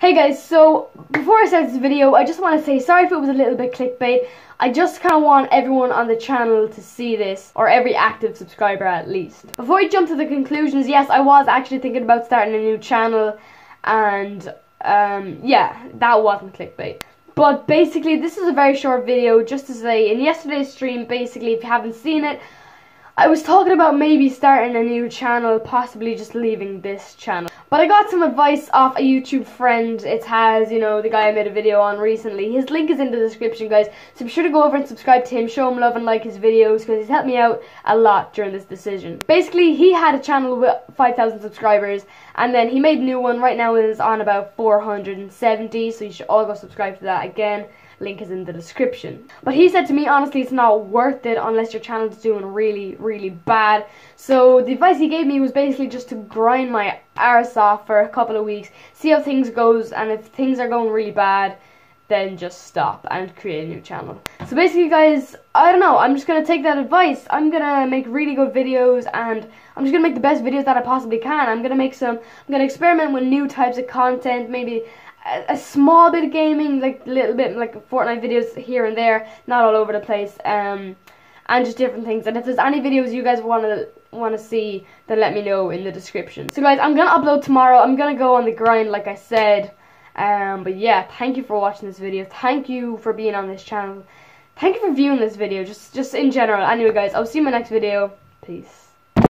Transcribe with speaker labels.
Speaker 1: Hey guys, so before I start this video, I just want to say sorry if it was a little bit clickbait. I just kind of want everyone on the channel to see this, or every active subscriber at least. Before we jump to the conclusions, yes, I was actually thinking about starting a new channel, and um, yeah, that wasn't clickbait. But basically, this is a very short video just to say, in yesterday's stream, basically, if you haven't seen it, I was talking about maybe starting a new channel, possibly just leaving this channel. But I got some advice off a YouTube friend. It has, you know, the guy I made a video on recently. His link is in the description, guys. So be sure to go over and subscribe to him, show him love and like his videos because he's helped me out a lot during this decision. Basically, he had a channel with 5,000 subscribers and then he made a new one. Right now it is on about 470, so you should all go subscribe to that again link is in the description. But he said to me, honestly, it's not worth it unless your channel is doing really, really bad. So the advice he gave me was basically just to grind my arse off for a couple of weeks, see how things goes, and if things are going really bad, then just stop and create a new channel. So basically guys, I don't know, I'm just going to take that advice. I'm going to make really good videos and I'm just going to make the best videos that I possibly can. I'm going to make some, I'm going to experiment with new types of content, maybe a, small bit of gaming, like a little bit like Fortnite videos here and there, not all over the place, um, and just different things. And if there's any videos you guys want to want to see, then let me know in the description. So guys, I'm gonna upload tomorrow. I'm gonna go on the grind, like I said. Um, but yeah, thank you for watching this video. Thank you for being on this channel. Thank you for viewing this video, just just in general. Anyway, guys, I'll see you in my next video. Peace.